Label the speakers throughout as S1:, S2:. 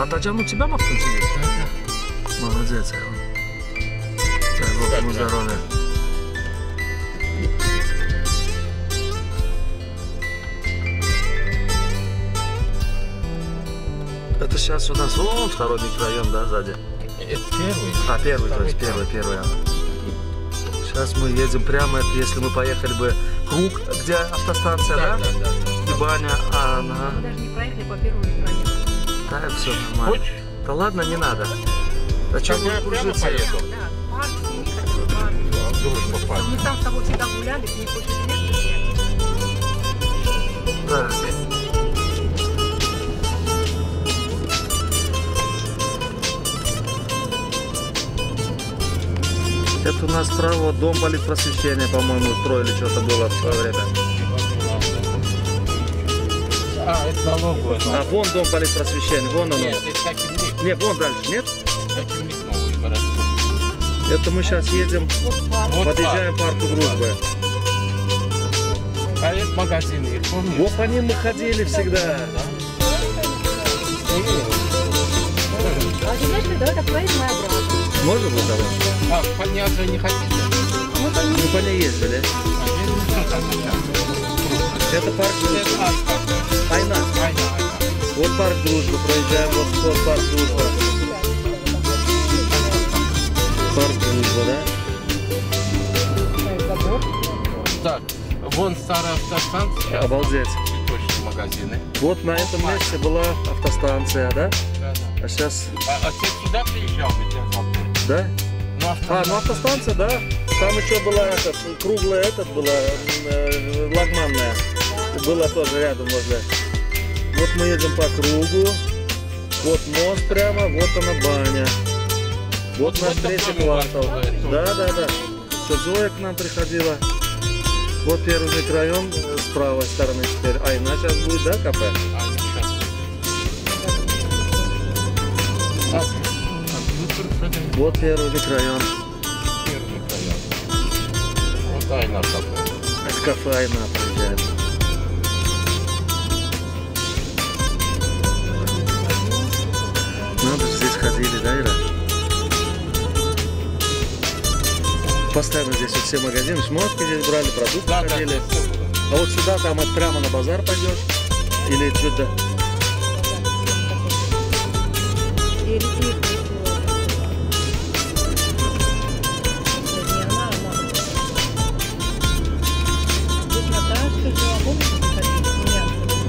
S1: А Татьяна у тебя Мафтун сидит? Молодец, Иван. Дай Бог ему здоровья. Это сейчас у нас вон второй микрорайон, да, сзади?
S2: Это первый.
S1: А, первый, то есть
S2: Второй
S1: первый, первый. а. Сейчас мы едем прямо, это если мы поехали бы круг, где автостанция, да?
S2: Да, да, да.
S1: И баня, а
S3: Мы
S1: она...
S3: даже не проехали по первому экрану.
S1: Да, все нормально.
S2: Хочешь?
S1: Да ладно, не надо. Вы
S2: я прямо поеду.
S3: Да, парк, сними, хотел парк.
S2: Дружба парк.
S3: Мы там с тобой всегда гуляли, ты не хочешь взять?
S1: Так. Это у нас справа дом политпросвещения, по-моему, строили, что-то было в свое время.
S2: А, это налоговая.
S1: А вон дом политпросвещения, вон оно.
S2: Нет, это
S1: вон дальше, нет?
S2: Хакимлик новый городской.
S1: Это мы сейчас едем,
S3: Вот
S1: подъезжаем к
S2: парк.
S1: парку дружбы.
S2: А это магазины, их помнишь?
S1: Вот по ним мы ходили всегда.
S3: А ты знаешь, давай так проедем и обратно.
S1: Можно вот давай?
S2: А, подняться не хотите?
S3: Мы по
S1: Мы по ней ездили.
S2: А, я не знаю, там.
S1: Это парк дружбы. Айна.
S2: Айна, айна.
S1: Вот парк дружбы, проезжаем, вот, вот парк дружбы. Парк дружбы, да?
S2: Так, вон старая автостанция,
S1: Обалдеть.
S2: цветочные магазины.
S1: Вот на этом месте была автостанция, да?
S2: Да, да.
S1: А сейчас,
S2: А, а ты сюда приезжал, ведь я забыл.
S1: да?
S2: Ну,
S1: А, ну автостанция, да. Там еще была этот, круглая этот была, э, лагманная. Была тоже рядом возле. Вот мы едем по кругу. Вот мост прямо, вот она баня. Вот,
S2: Вот
S1: наш третий квартал. Да, да, да. Что Зоя к нам приходила. Вот первый микрорайон э, с правой стороны теперь. Айна сейчас будет, да, кафе?
S2: А, сейчас. А, ли?
S1: Вот первый микрорайон.
S2: Первый район. Вот Айна кафе.
S1: Это кафе Айна ходили, да, Ира? Постоянно здесь вот все магазины, шмотки здесь брали, продукты
S2: Да, да,
S1: ходили.
S2: было.
S1: А вот сюда, там вот прямо на базар пойдешь? Или
S3: а смеяться?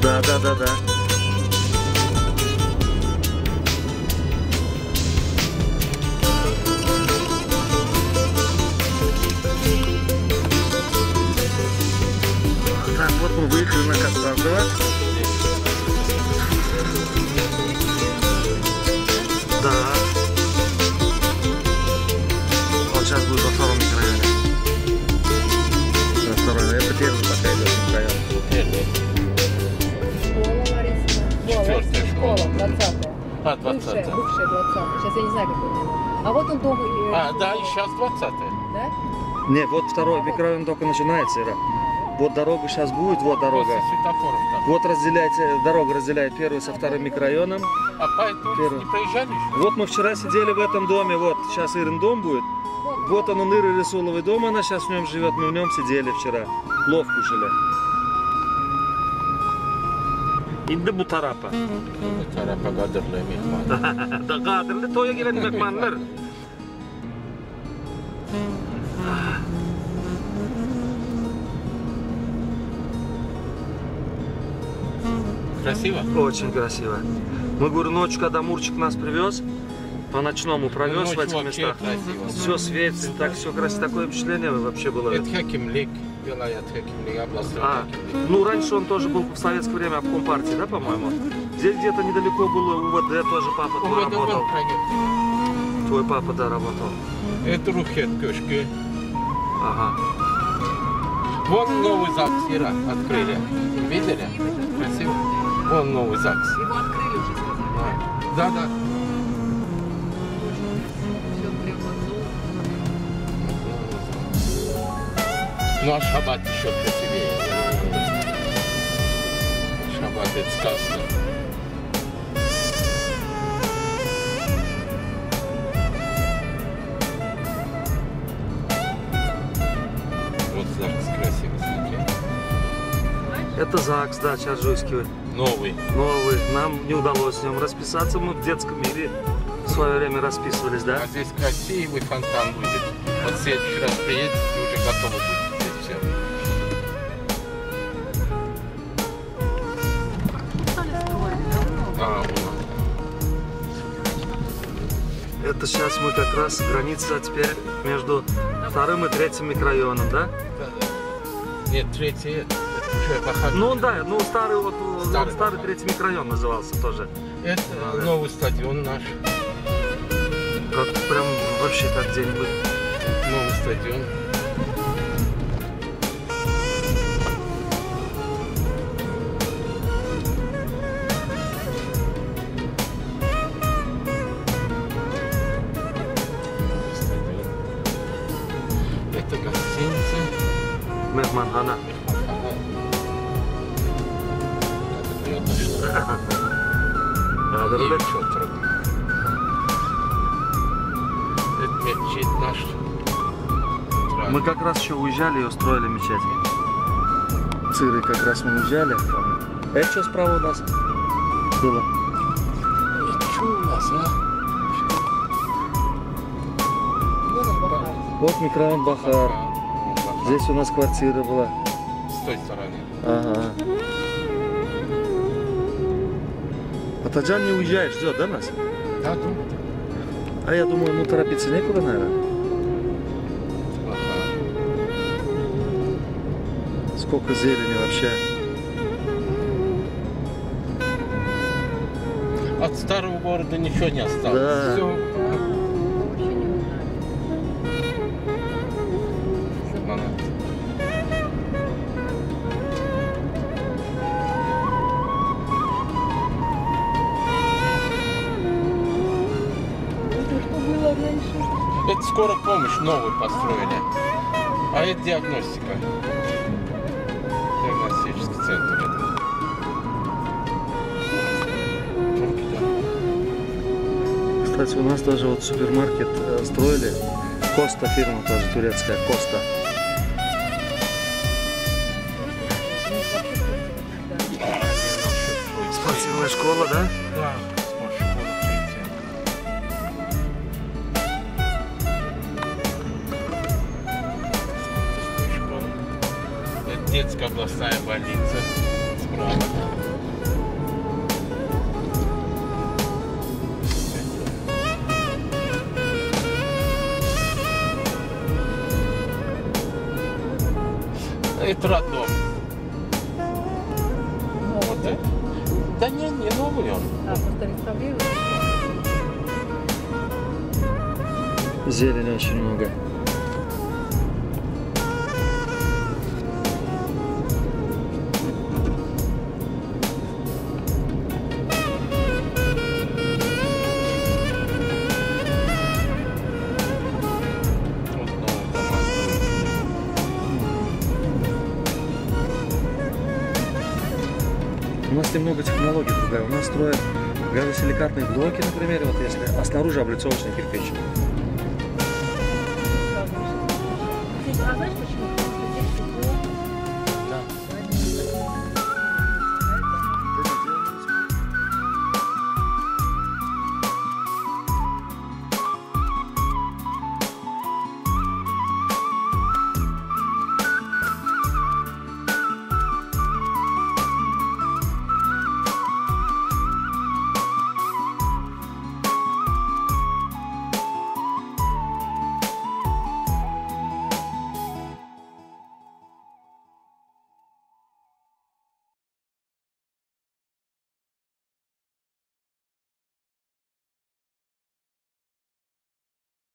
S1: Да, да, да, да. Мы выехали на Кастанцево. Да. Он сейчас будет во втором микрорайоне. На второй. Это первый пока идет микрорайон.
S2: Первый.
S3: Школа Лариса.
S2: Четвертая школа.
S3: школа, 20
S2: А,
S3: Бывшая,
S2: 20
S3: бывшая 20 Сейчас я не знаю, какой. А вот он дом, э,
S2: А, да, и сейчас 20
S3: да?
S1: Не, вот второй микрорайон только начинается, Ира. Вот дорога сейчас будет, вот дорога. Вот разделяете, дорога разделяет первый со вторым микрорайоном.
S2: А по этому
S1: Первый.
S2: не проезжали еще?
S1: Вот мы вчера сидели в этом доме, вот сейчас Ирин дом будет. Вот он, он Иры Рисуловый дом, она сейчас в нем живет, мы в нем сидели вчера. Плов кушали. İndi bu tarafa.
S2: Bu tarafa Kadırlı mehman.
S1: Da Kadirli toya gelen mekmanlar.
S2: Красиво?
S1: Очень красиво. Мы, говорю, ночью, когда Мурчик нас привез, по ночному провез в
S2: Ночью
S1: этих местах.
S2: красиво.
S1: Все светится, так все красиво. Такое впечатление вообще было.
S2: Это Хакимлик.
S1: А, ну раньше он тоже был в советское время обком партии, да, по-моему? Здесь где-то недалеко было УВД, тоже папа твой
S2: УВД
S1: работал. Твой папа, да, работал.
S2: Это Рухет Köşkü.
S1: Ага.
S2: Вон новый ЗАГС Ира открыли. Видели? Красиво. Вон новый ЗАГС.
S3: Его открыли уже,
S2: Да, да.
S3: Все прям
S2: Ну а Шаббат еще красивее. Шаббат это сказка.
S1: Это ЗАГС, да, Чаржуйский.
S2: Новый.
S1: Новый. Нам не удалось в нем расписаться. Мы в детском мире в свое время расписывались, да?
S2: А здесь красивый фонтан будет. Вот в следующий раз приедете, уже готовы будет. А, вот.
S1: Это сейчас мы как раз граница теперь между вторым и третьим микрорайоном, да?
S2: Да-да. Нет, третий, это.
S1: Ну да, ну старый вот старый,
S2: Старый.
S1: старый третий микрорайон назывался тоже.
S2: Это
S1: да.
S2: новый стадион наш.
S1: Как прям вообще как где-нибудь.
S2: Новый стадион. Стадион. Это гостиница.
S1: Мехманхана.
S2: Это И
S1: да.
S2: еще трудно. Это мечеть наш.
S1: Мы как раз еще уезжали и устроили мечеть. Циры как раз мы уезжали. Это что справа у нас было?
S2: Что у нас, а?
S1: Вот микрорайон Бахар. Здесь у нас квартира была.
S2: С той стороны.
S1: Ага. А Таджан не уезжает, ждет, да, нас?
S2: Да, тут.
S1: А я думаю, ему торопиться некуда, наверное. Сколько зелени вообще.
S2: От старого города ничего не осталось.
S1: Да.
S2: Все. Скоро помощь новую построили. А это диагностика. Диагностический центр. это.
S1: Кстати, у нас даже вот супермаркет э, строили. Коста фирма тоже турецкая, Коста. Спортивная школа, да?
S2: Да, детская областная больница справа. Это роддом. Вот это. Да не, не новый он.
S3: А, просто реставрируют.
S1: Зелени очень много. У нас немного технологий другая. У нас строят газосиликатные блоки, например, вот если, а снаружи облицовочный кирпич.